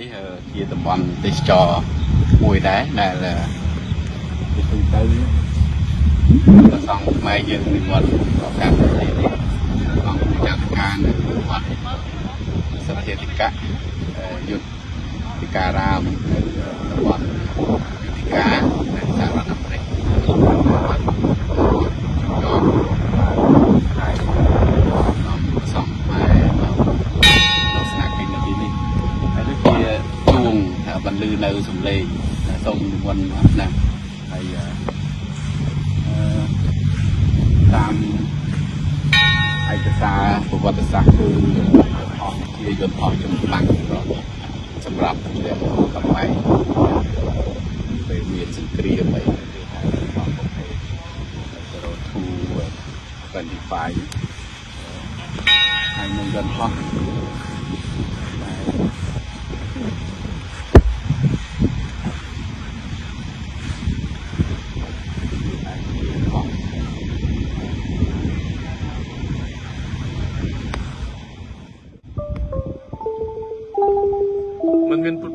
នេះជាតំបន់ទេសចរមួយដែរដែលជាទូទៅប្រសង់ខ្មែរយើងនិមន្តប្រកាសប្រទេសនេះអង្គចាត់ការនៅវត្តសទ្ធាធិកៈយុទ្ធធិការាមនៅតំបន់យុទ្ធិកានៅសហរដ្ឋអាមេរិកវត្តយកហើយនាំប្រសង់ខ្មែរមកដល់ស្នាក់កិច្ចនៅទីនេះហើយដូចជាជួង បន្លឺនៅសំឡេងសូមនិមន្តមកណាហើយអឺតាមឯកសារប្រវត្តិសាស្ត្រគឺអស់ជាយន្តហោះចម្បាំងសម្រាប់ទាំងខ្មែរពេលមានសង្គ្រាមអីគេហៅថាប្រភេទ02 25ហើយនឹងយន្តហោះมั นមានពុត